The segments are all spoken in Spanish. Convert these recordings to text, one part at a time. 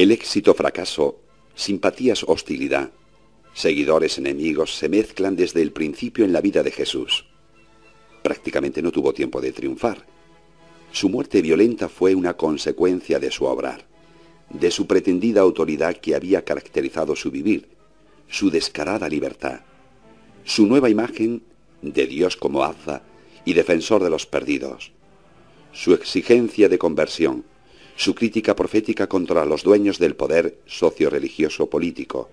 El éxito, fracaso, simpatías, hostilidad, seguidores, enemigos, se mezclan desde el principio en la vida de Jesús. Prácticamente no tuvo tiempo de triunfar. Su muerte violenta fue una consecuencia de su obrar, de su pretendida autoridad que había caracterizado su vivir, su descarada libertad, su nueva imagen de Dios como Azza y defensor de los perdidos, su exigencia de conversión, su crítica profética contra los dueños del poder socio-religioso político.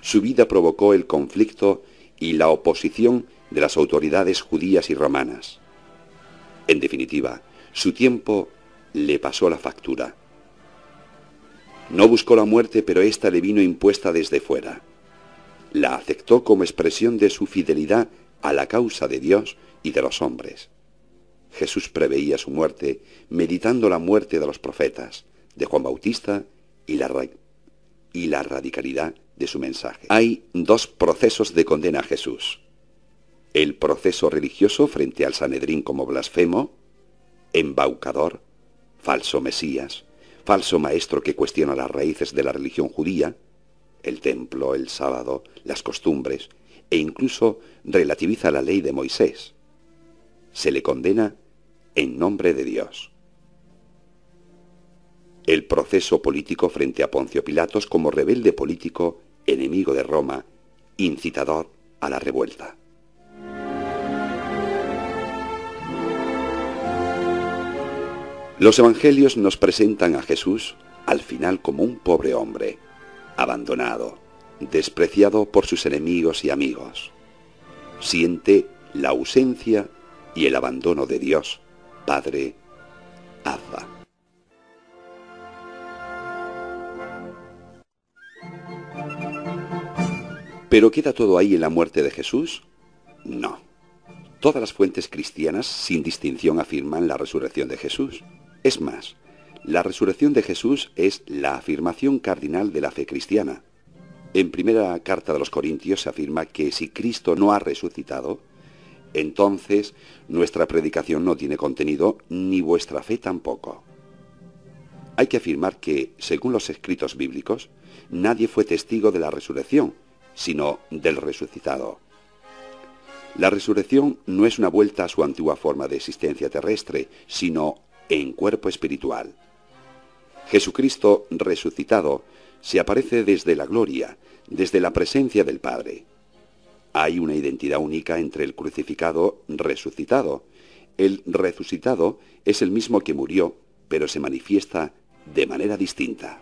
Su vida provocó el conflicto y la oposición de las autoridades judías y romanas. En definitiva, su tiempo le pasó la factura. No buscó la muerte, pero ésta le vino impuesta desde fuera. La aceptó como expresión de su fidelidad a la causa de Dios y de los hombres. Jesús preveía su muerte meditando la muerte de los profetas, de Juan Bautista y la, y la radicalidad de su mensaje. Hay dos procesos de condena a Jesús. El proceso religioso frente al Sanedrín como blasfemo, embaucador, falso Mesías, falso maestro que cuestiona las raíces de la religión judía, el templo, el sábado, las costumbres, e incluso relativiza la ley de Moisés se le condena en nombre de Dios. El proceso político frente a Poncio Pilatos como rebelde político, enemigo de Roma, incitador a la revuelta. Los evangelios nos presentan a Jesús al final como un pobre hombre, abandonado, despreciado por sus enemigos y amigos. Siente la ausencia y el abandono de Dios, Padre, Abba. ¿Pero queda todo ahí en la muerte de Jesús? No. Todas las fuentes cristianas, sin distinción, afirman la resurrección de Jesús. Es más, la resurrección de Jesús es la afirmación cardinal de la fe cristiana. En primera carta de los Corintios se afirma que si Cristo no ha resucitado, entonces nuestra predicación no tiene contenido ni vuestra fe tampoco. Hay que afirmar que, según los escritos bíblicos, nadie fue testigo de la resurrección, sino del resucitado. La resurrección no es una vuelta a su antigua forma de existencia terrestre, sino en cuerpo espiritual. Jesucristo resucitado se aparece desde la gloria, desde la presencia del Padre. Hay una identidad única entre el crucificado resucitado. El resucitado es el mismo que murió, pero se manifiesta de manera distinta.